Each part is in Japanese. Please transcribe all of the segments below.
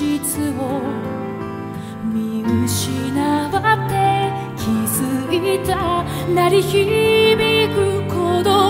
真実を見失って気づいた鳴り響く鼓動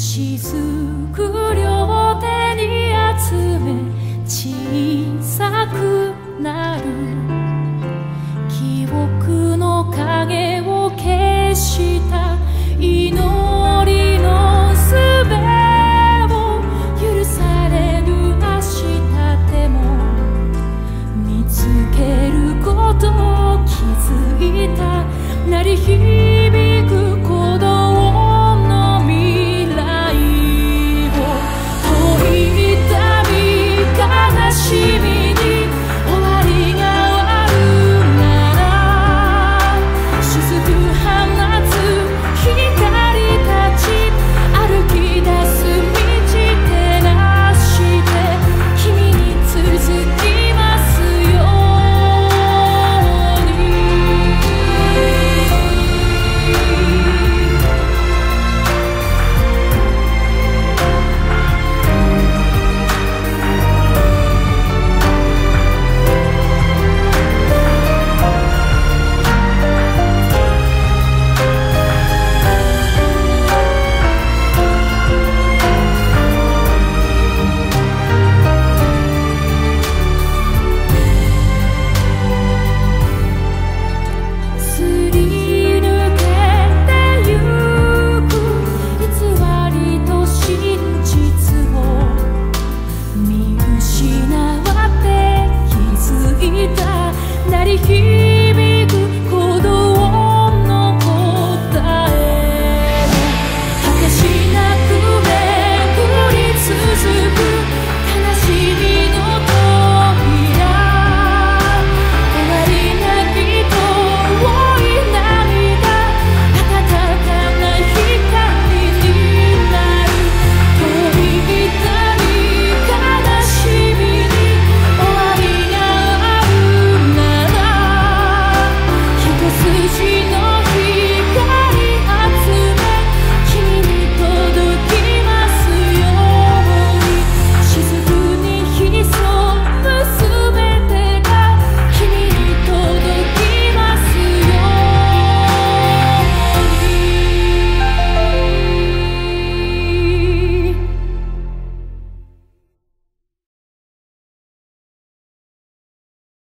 雫両手に集め小さくなる記憶の影を消した祈りのすべを許される明日でも見つけること気づいた。り